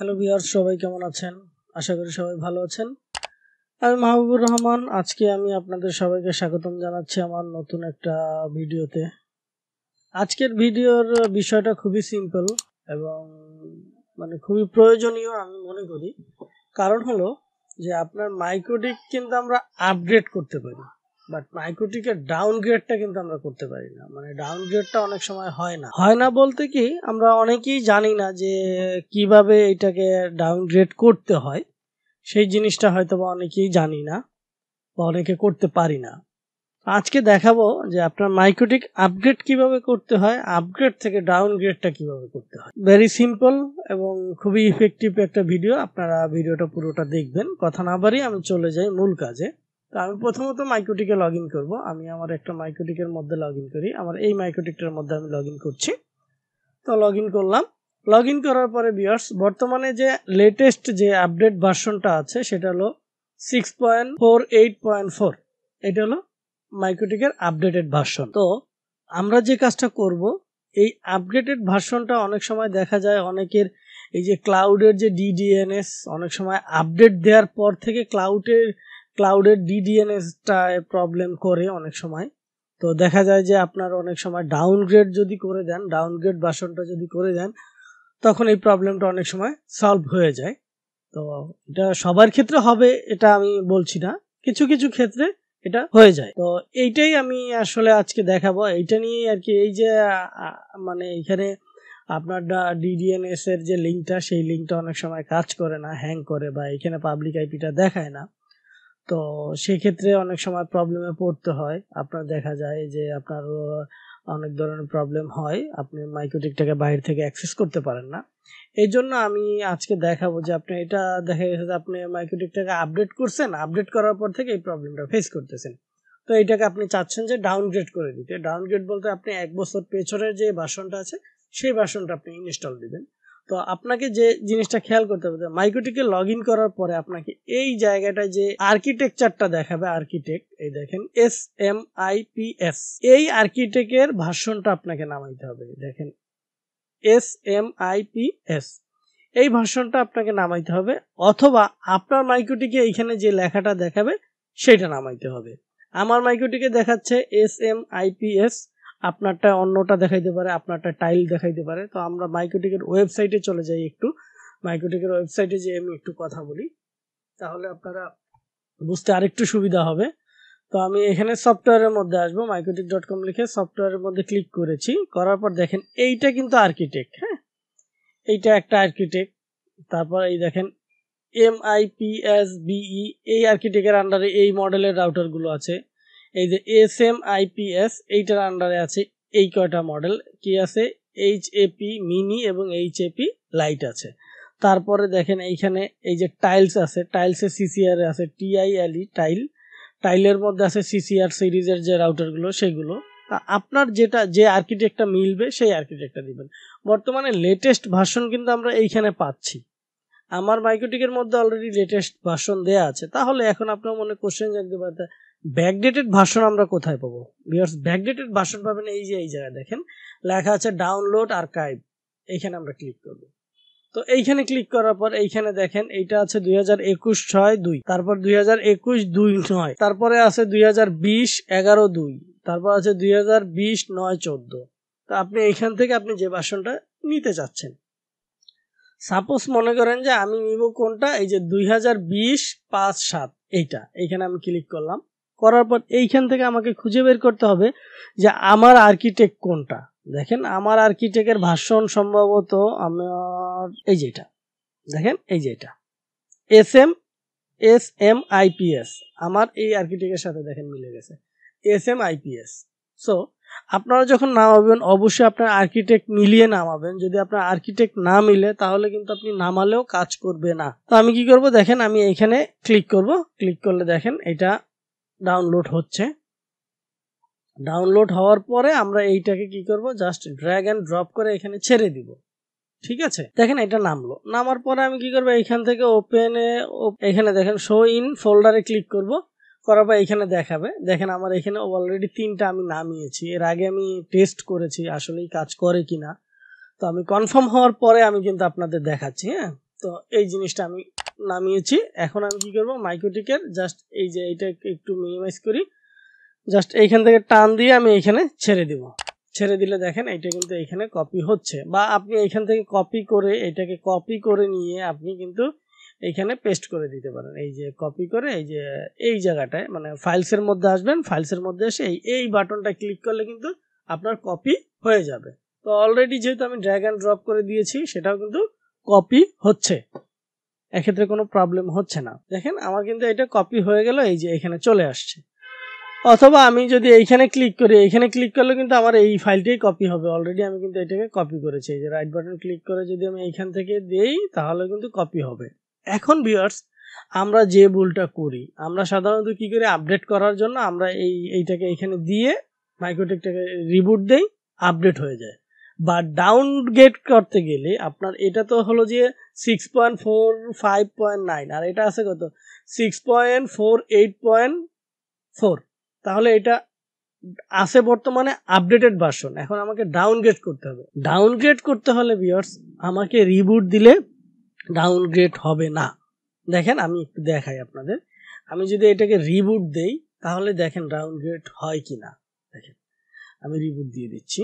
Hello Bihar সবাই কেমন আছেন? আশা করি সবাই ভালো আছেন। আমি মাহবুবুর রহমান, আজকে আমি আপনাদের সবাইকে স্বাগতম জানাচ্ছি আমার নতুন একটা ভিডিওতে। আজকের ভিডিওর বিষয়টা খুবই সিম্পল এবং মানে খুবই প্রয়োজনীয় আমি মনে করি। কারণ হলো যে আপনার মাইক্রোটিক কিন্তু আমরা আপগ্রেড করতে পারি। বাট মাইক্রোটিকের ডাউনগ্রেডটা কিন্তু আমরা করতে পারি না। মানে ডাউনগ্রেডটা অনেক সময় হয় না। হয় না বলতে কি, আমরা অনেকেই জানি না যে কীভাবে এটাকে ডাউনগ্রেড করতে হয়। সেই জিনিসটা হয়তো বা অনেকেই জানি না বা অনেকে করতে পারি না। আজকে দেখাবো যে আপনার মাইক্রোটিক আপগ্রেড কীভাবে করতে হয় আপগ্রেড থেকে ডাউনগ্রেডটা কীভাবে করতে হয়। ভেরি সিম্পল এবং খুবই ইফেক্টিভ একটা ভিডিও আপনারা ভিডিওটা পুরোটা দেখবেন। কথা না বাড়ি আমি চলে যাই মূল কাজে। তো আমি প্রথমত মাইক্রোটিকে লগ ইন করব। আমি আমার একটা মাইক্রোটিকের মধ্যে লগ ইন করি। আমার এই মাইক্রোটিকটার মধ্যে আমি লগ ইন করছি। তো লগ ইন করলাম। লগ ইন করার পরে বিয়ার্স বর্তমানে যে লেটেস্ট যে আপডেট ভার্সনটা আছে, সেটা হলো six point four eight point four এটা হলো মাইক্রোটিকের আপডেটেড ভার্সন তো আমরা যে কাজটা করব, এই আপডেটেড ভার্সনটা অনেক সময় দেখা যায় অনেকের এই যে ক্লাউডের যে ডিডিএনএস অনেক সময় আপডেট দেওয়ার পর থেকে ক্লাউডের ক্লাউডের ডিডিএনএসটা প্রবলেম করে অনেক সময়। তো দেখা যায় যে আপনার অনেক সময় ডাউনগ্রেড যদি করে দেন ডাউনগ্রেড ভার্সনটা যদি করে দেন, তখন এই প্রবলেমটা অনেক সময় সলভ হয়ে যায়। তো এটা সবার ক্ষেত্রে হবে, এটা আমি বলছি না। কিছু কিছু ক্ষেত্রে এটা হয়ে যায়। তো এইটাই আমি আসলে আজকে দেখাবো। এইটা নিয়ে আর কি এই যে মানে এখানে আপনার ডিডিএনএস এর যে লিঙ্কটা সেই লিঙ্কটা অনেক সময় কাজ করে না হ্যাং করে বা এখানে পাবলিক আইপিটা দেখায় না। তো সেক্ষেত্রে অনেক সময় প্রবলেমে পড়তে হয়। আপনার দেখা যায় যে আপনার অনেক ধরনের প্রবলেম হয়। আপনি মাইক্রোটিকটাকে বাইরে থেকে অ্যাক্সেস করতে পারেন না। এই জন্য আমি আজকে দেখাবো যে আপনি এটা দেখা গেছে যে আপনি মাইক্রোটিকটাকে আপডেট করছেন আপডেট করার পর থেকে এই প্রবলেমটা ফেস করতেছেন। তো এটাকে আপনি চাচ্ছেন যে ডাউনগ্রেড করে দিতে। ডাউনগ্রেড বলতে আপনি এক বছর পেছনের যে বাসনটা আছে, সেই বাসনটা আপনি ইনস্টল দিবেন। তো আপনাকে যে জিনিসটা খেয়াল করতে হবে মাইক্রোটিকে লগ ইন করার পরে আপনাকে এই জায়গাটায় যে আর্কিটেকচারটা দেখাবে আর্কিটেক্ট এই দেখেন S M I P S এই আর্কিটেক্টের ভাষণটা আপনাকে নামাইতে হবে, দেখেন S M I P S এই ভাষণটা আপনাকে নামাইতে হবে, অথবা আপনার মাইক্রোটিকে এইখানে যে লেখাটা দেখাবে, সেটা নামাইতে হবে। আমার মাইক্রোটিকে দেখাচ্ছে S M I P S আপনারটা অন্যটা দেখাইতে পারে, আপনারটা টাইল দেখাইতে পারে। তো আমরা মাইক্রোটিকের ওয়েবসাইটে চলে যাই একটু। মাইক্রোটিকের ওয়েবসাইটে যে আমি একটু কথা বলি। তাহলে আপনারা বুঝতে আরেকটু সুবিধা হবে। তো আমি এখানে সফটওয়্যারের মধ্যে আসব। মাইক্রোটিক ডট কম লিখে সফটওয়্যারের মধ্যে ক্লিক করেছি। করার পর দেখেন এইটা কিন্তু আর্কিটেক্ট হ্যাঁ? এইটা একটা আর্কিটেক্ট তারপর এই দেখেন M I P S B E এই আর্কিটেক্টের আন্ডারে এই মডেলের রাউটারগুলো আছে। এই যে এস এম আইপিএস, এইটার আন্ডারে আছে এই কয়টা মডেল কি আছে? এইচ এপি মিনি এবং এইচ এপি লাইট আছে। তারপরে দেখেন এইখানে এই যে টাইলস আছে টাইলসে সিসিআর আছে টিআইএলই টাইল টাইলের মধ্যে আছে সিসিআর সিরিজের যে রাউটারগুলো সেগুলো। আপনার যেটা, যে আর্কিটেক্টটা মিলবে, সেই আর্কিটেক্টটা দিবেন। বর্তমানে লেটেস্ট ভার্সন কিন্তু আমরা এইখানে পাচ্ছি। আমার মাইক্রোটিকের মধ্যে অলরেডি লেটেস্ট ভার্সন দেয়া আছে। তাহলে এখন আপনার মনে কোশ্চেন জানতে পারতে ব্যাকডেটেড ভার্সন আমরা কোথায় পাবো? বিকজ ব্যাকডেটেড ভার্সন পাবেন এই যে, এই জায়গায় দেখেন। লেখা আছে ডাউনলোড আর্কাইভ এইখানে আমরা ক্লিক করব। তো এইখানে ক্লিক করার পর এইখানে দেখেন, এইটা আছে দুই হাজার একুশ ছয় দুই। তারপর দুই হাজার একুশ দুই নয়। তারপরে আছে দুই হাজার বিশ এগারো দুই। তারপর আছে দুই হাজার বিশ নয় চোদ্দ। তো আপনি এইখান থেকে আপনি যে ভার্সনটা নিতে চাচ্ছেন। সাপোজ মনে করেন যে আমি নিব কোনটা? এই যে দুই হাজার বিশ পাঁচ সাত। এইটা। এইখানে আমি ক্লিক করলাম। করার পর এইখান থেকে আমাকে খুঁজে বের করতে হবে যে আমার আর্কিটেক্ট কোনটা। দেখেন, আমার আর্কিটেক্টের ভাষণ সম্ভবত আমার, এই যেটা দেখেন, এই যেটা S M S M IPS আমার এই আর্কিটেক্টের সাথে দেখেন মিলে গেছে। এস এম আইপিএস সো আপনারা যখন নামাবেন, অবশ্যই আপনার আর্কিটেক্ট মিলিয়ে নামাবেন। যদি আপনার আর্কিটেক্ট না মিলে, তাহলে কিন্তু আপনি নামালেও কাজ করবে না। তো আমি কি করব? দেখেন, আমি এখানে ক্লিক করব। ক্লিক করলে দেখেন, এটা ডাউনলোড হচ্ছে। ডাউনলোড হওয়ার পরে আমরা এইটাকে কি করব? জাস্ট ড্র্যাগ অ্যান্ড ড্রপ করে এখানে ছেড়ে দিব। ঠিক আছে? দেখেন এটা নামলো। নামার পরে আমি কি করব? এখান থেকে ওপেনে এখানে দেখেন শো ইন ফোল্ডারে ক্লিক করব। করার পর এখানে দেখাবে। দেখেন আমার এখানে অলরেডি তিনটা আমি নামিয়েছি। এর আগে আমি টেস্ট করেছি আসলেই কাজ করে কিনা। তো আমি কনফার্ম হওয়ার পরে আমি কিন্তু আপনাদের দেখাচ্ছি হ্যাঁ? তো এই জিনিসটা আমি নামিয়েছি। এখন আমি কি করব? মাইক্রোটিকের জাস্ট এই যে এইটা একটু মিনিমাইজ করি। জাস্ট এইখান থেকে টান দিয়ে আমি এইখানে ছেড়ে দিব। ছেড়ে দিলে দেখেন এটা কিন্তু এখানে কপি হচ্ছে। বা আপনি এইখান থেকে কপি করে এটাকে কপি করে নিয়ে আপনি কিন্তু এইখানে পেস্ট করে দিতে পারেন। এই যে কপি করে এই যে এই জায়গাটায় মানে ফাইলসের মধ্যে আসবেন ফাইলসের মধ্যে এসে এই এই বাটনটা ক্লিক করলে কিন্তু আপনার কপি হয়ে যাবে। তো অলরেডি যেহেতু আমি ড্র্যাগ অ্যান্ড ড্রপ করে দিয়েছি, সেটাও কিন্তু কপি হচ্ছে। এক্ষেত্রে কোনো প্রবলেম হচ্ছে না। দেখেন, আমার কিন্তু এটা কপি হয়ে গেল, এই যে এখানে চলে আসছে। অথবা আমি যদি এইখানে ক্লিক করি, এইখানে ক্লিক করলে কিন্তু আমার এই ফাইলটাই কপি হবে। অলরেডি আমি কিন্তু এটাকে কপি করেছি। এই যে রাইট বাটন ক্লিক করে যদি আমি এইখান থেকে দেই, তাহলে কিন্তু কপি হবে। এখন ভিউয়ার্স আমরা যে ভুলটা করি, আমরা সাধারণত কি করি? আপডেট করার জন্য আমরা এই, এইটাকে এখানে দিয়ে মাইক্রোটেকটাকে রিবুট দেই আপডেট হয়ে যায়। বা ডাউনগ্রেড করতে গেলে আপনার এটা তো হলো যে six point four five point nine আর এটা আছে কত? Six point four eight point four তাহলে এটা আছে বর্তমানে আপডেটেড ভার্সন এখন আমাকে ডাউনগ্রেড করতে হবে। ডাউনগ্রেড করতে হলে ভিউয়ার্স আমাকে রিবুট দিলে ডাউনগ্রেড হবে না। দেখেন, আমি একটু দেখাই আপনাদের। আমি যদি এটাকে রিবুট দেই, তাহলে দেখেন ডাউনগ্রেড হয় কি না দেখেন, আমি রিবুট দিয়ে দিচ্ছি।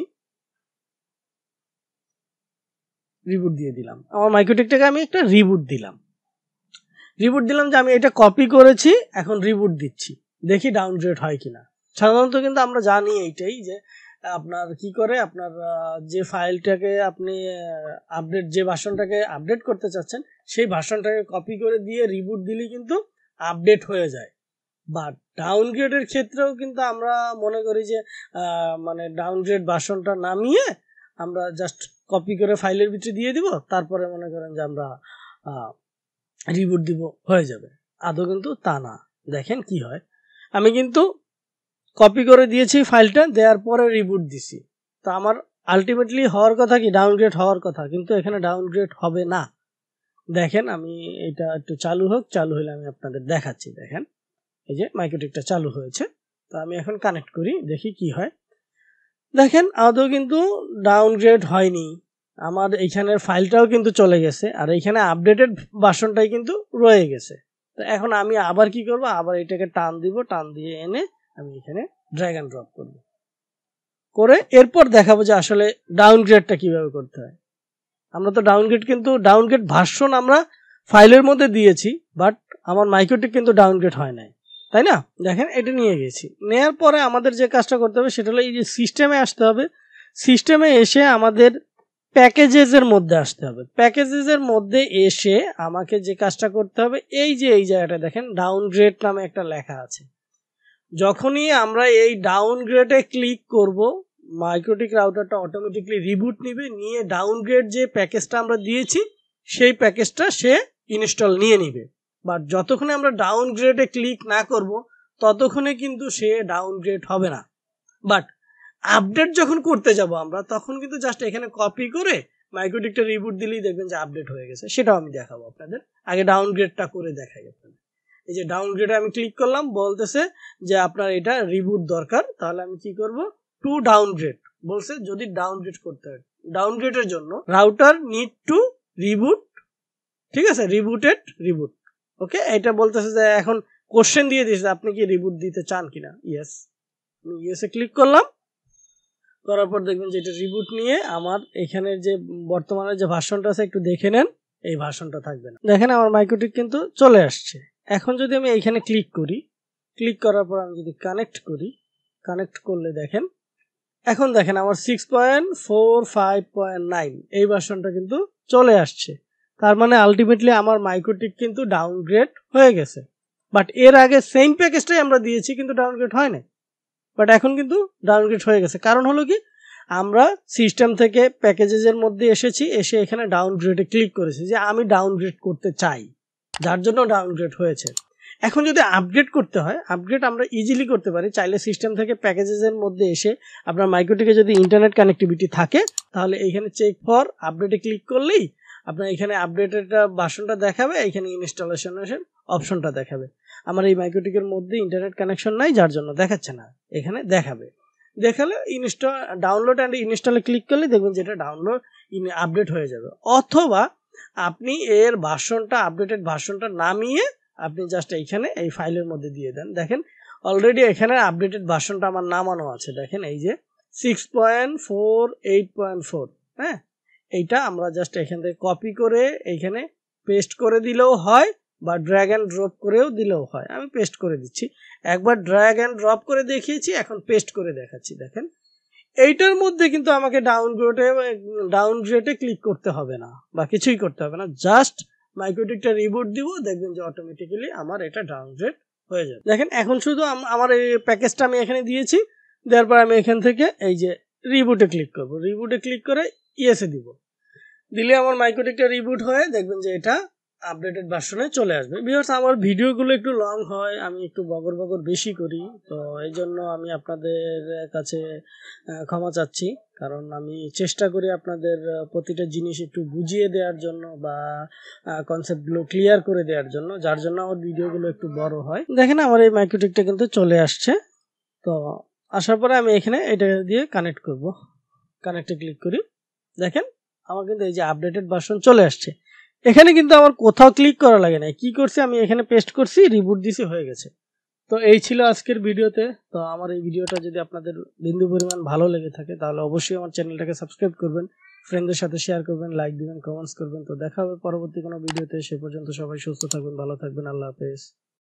রিবুট দিয়ে দিলাম। আমার মাইক্রোটেকটাকে আমি একটা রিবুট দিলাম। রিবুট দিলাম যে আমি এটা কপি করেছি, এখন রিবুট দিচ্ছি। দেখি ডাউনগ্রেড হয় কিনা। সাধারণত কিন্তু আমরা জানি এইটাই যে, আপনার কি করে, আপনার যে ফাইলটাকে আপনি আপডেট যে ভাষণটাকে আপডেট করতে চাচ্ছেন, সেই ভাষণটাকে কপি করে দিয়ে রিবুট দিলে কিন্তু আপডেট হয়ে যায়। বা ডাউনগ্রেডের ক্ষেত্রেও কিন্তু আমরা মনে করি যে মানে ডাউনগ্রেড ভাষণটা নামিয়ে আমরা জাস্ট কপি করে ফাইলের ভিতরে দিয়ে দিব, তারপরে মনে করেন যে আমরা রিবুট দিব, হয়ে যাবে। আদৌ কিন্তু তা না। দেখেন কি হয়। আমি কিন্তু কপি করে দিয়েছি ফাইলটা দেওয়ার পরে রিবুট দিছি। তো আমার আলটিমেটলি হওয়ার কথা কি? ডাউনগ্রেড হওয়ার কথা। কিন্তু এখানে ডাউনগ্রেড হবে না। দেখেন আমি এটা একটু চালু হোক, চালু হলে আমি আপনাদের দেখাচ্ছি। দেখেন, এই যে মাইক্রোটেকটা চালু হয়েছে। তো আমি এখন কানেক্ট করি, দেখি কি হয়। দেখেন, আদৌ কিন্তু ডাউনগ্রেড হয়নি। আমার এইখানের ফাইলটাও কিন্তু চলে গেছে, আর এইখানে আপডেটেড বাসনটাই কিন্তু রয়ে গেছে। তো এখন আমি আবার কি করব? আবার এটাকে টান দিব, টান দিয়ে এনে আমি এখানে ড্র্যাগ অ্যান্ড ড্রপ করব। করে এরপর দেখাবো যে আসলে ডাউনগ্রেডটা কীভাবে করতে হয়। আমরা তো ডাউনগ্রেড কিন্তু ডাউনগ্রেড ভার্সন আমরা ফাইলের মধ্যে দিয়েছি বাট আমার মাইক্রোটিক কিন্তু ডাউনগ্রেড হয় নাই। তাই না? দেখেন, এটা নিয়ে গেছি। নেয়ার পরে আমাদের যে কাজটা করতে হবে সেটা হলো এই যে সিস্টেমে আসতে হবে। সিস্টেমে এসে আমাদের প্যাকেজেসের মধ্যে আসতে হবে। প্যাকেজেসের মধ্যে এসে আমাকে যে কাজটা করতে হবে, এই যে এই জায়গাটা দেখেন ডাউনগ্রেড নামে একটা লেখা আছে। যখনই আমরা এই ডাউনগ্রেডে ক্লিক করব মাইক্রোটিক রাউটারটা অটোমেটিকলি রিবুট নিবে, নিয়ে ডাউনগ্রেড যে প্যাকেজটা আমরা দিয়েছি, সেই প্যাকেজটা সে ইনস্টল নিয়ে নিবে। বাট যতক্ষণে আমরা ডাউনগ্রেডে ক্লিক না করব, ততক্ষণে কিন্তু সে ডাউনগ্রেড হবে না। বাট আপডেট যখন করতে যাব আমরা, তখন কিন্তু জাস্ট এখানে কপি করে মাইক্রোটিকটা রিবুট দিলেই দেখবেন যে আপডেট হয়ে গেছে। সেটাও আমি দেখাবো আপনাদের। আগে ডাউনগ্রেডটা করে দেখাই আপনাদের। এই যে ডাউনগ্রেডে আমি ক্লিক করলাম, বলতেছে যে আপনার এটা রিবুট দরকার, তাহলে আমি কি করব? টু ডাউনগ্রেড বলছে যদি ডাউনগ্রেড করতে হয়। ডাউনগ্রেডের জন্য রাউটার নিড টু রিবুট ঠিক আছে? রিবুটেড রিবুট ওকে এটা বলতেছে যে এখন কোশ্চেন দিয়ে দিয়েছে আপনি কি রিবুট দিতে চান কিনা? ইয়েস আমি ইয়েসে ক্লিক করলাম। করার পর দেখবেন যে এটা রিবুট নিয়ে আমার এখানের যে বর্তমানে যে ভাষণটা আছে একটু দেখে নেন, এই ভাষণটা থাকবে না। দেখেন আমার মাইক্রোটিক কিন্তু চলে আসছে। এখন যদি আমি এইখানে ক্লিক করি ক্লিক করার পর আমি যদি কানেক্ট করি কানেক্ট করলে দেখেন, এখন দেখেন আমার six point four five point nine এই ভার্সনটা কিন্তু চলে আসছে। তার মানে আলটিমেটলি আমার মাইক্রোটিক কিন্তু ডাউনগ্রেড হয়ে গেছে। বাট এর আগে সেম প্যাকেজটাই আমরা দিয়েছি, কিন্তু ডাউনগ্রেড হয় না বাট এখন কিন্তু ডাউনগ্রেড হয়ে গেছে। কারণ হলো কি? আমরা সিস্টেম থেকে প্যাকেজের মধ্যে এসেছি, এসে এখানে ডাউনগ্রেডে ক্লিক করেছি যে আমি ডাউনগ্রেড করতে চাই। যার জন্য ডাউনগ্রেড হয়েছে। এখন যদি আপগ্রেড করতে হয় আপগ্রেড আমরা ইজিলি করতে পারি। চাইলে সিস্টেম থেকে প্যাকেজের মধ্যে এসে আপনার মাইক্রোটিকে যদি ইন্টারনেট কানেক্টিভিটি থাকে, তাহলে এইখানে চেক ফর আপডেটে ক্লিক করলেই আপনার এখানে আপডেটের বাসনটা দেখাবে, এখানে ইনস্টলেশনের অপশনটা দেখাবে। আমার এই মাইক্রোটিকের মধ্যে ইন্টারনেট কানেকশন নাই, যার জন্য দেখাচ্ছে না। এখানে দেখাবে। দেখালে ইনস্টল ডাউনলোড অ্যান্ড ইনস্টলে ক্লিক করলে দেখবেন যেটা ডাউনলোড আপডেট হয়ে যাবে। অথবা আপনি এর ভার্সনটা আপডেটেড ভার্সনটা নামিয়ে আপনি জাস্ট এইখানে এই ফাইলের মধ্যে দিয়ে দেন। দেখেন অলরেডি এখানে আপডেটেড ভার্সনটা আমার নামানো আছে। দেখেন, এই যে six point four eight point four হ্যাঁ? এইটা আমরা জাস্ট এখান থেকে কপি করে এইখানে পেস্ট করে দিলেও হয় বা ড্র্যাগ অ্যান্ড ড্রপ করেও দিলেও হয়। আমি পেস্ট করে দিচ্ছি। একবার ড্র্যাগ অ্যান্ড ড্রপ করে দেখিয়েছি, এখন পেস্ট করে দেখাচ্ছি, দেখেন। এইটার মধ্যে কিন্তু আমাকে ডাউনগ্রেডে ডাউনগ্রেডে ক্লিক করতে হবে না, বা কিছুই করতে হবে না। জাস্ট মাইক্রোটিকটা রিবুট দিব, দেখবেন যে অটোমেটিক্যালি আমার এটা ডাউনগ্রেড হয়ে যাবে। দেখেন, এখন শুধু আমার এই প্যাকেজটা আমি এখানে দিয়েছি, দেওয়ার পর আমি এখান থেকে এই যে রিবুটে ক্লিক করব। রিবুটে ক্লিক করে ইয়েসে দিব। দিলে আমার মাইক্রোটিকটা রিবুট হয়ে দেখবেন যে এটা আপডেটেড ভার্সনে চলে আসবে। বিকজ আমার ভিডিওগুলো একটু লং হয়, আমি একটু বগর বগর বেশি করি, তো এই জন্য আমি আপনাদের কাছে ক্ষমা চাচ্ছি। কারণ আমি চেষ্টা করি আপনাদের প্রতিটা জিনিস একটু বুঝিয়ে দেওয়ার জন্য বা কনসেপ্টগুলো ক্লিয়ার করে দেওয়ার জন্য, যার জন্য আমার ভিডিওগুলো একটু বড় হয়। দেখেন আমার এই মাইক্রোটিকটা কিন্তু চলে আসছে। তো আসার পরে আমি এখানে এটা দিয়ে কানেক্ট করব। কানেক্টে ক্লিক করি। দেখেন আমার কিন্তু এই যে আপডেটেড ভার্সন চলে আসছে। এখানে কিন্তু আমার কোথাও ক্লিক করা লাগে না কি করছি? আমি এখানে পেস্ট করছি রিবুট দিছি, হয়ে গেছে। তো এই ছিল আজকের ভিডিওতে। তো আমার এই ভিডিওটা যদি আপনাদের বিন্দু পরিমাণ ভালো লেগে থাকে, তাহলে অবশ্যই আমার চ্যানেলটাকে সাবস্ক্রাইব করবেন ফ্রেন্ডদের সাথে শেয়ার করবেন লাইক দিবেন কমেন্টস করবেন। তো দেখা হবে পরবর্তী কোনো ভিডিওতে। সে পর্যন্ত সবাই সুস্থ থাকবেন, ভালো থাকবেন। আল্লাহ হাফেজ।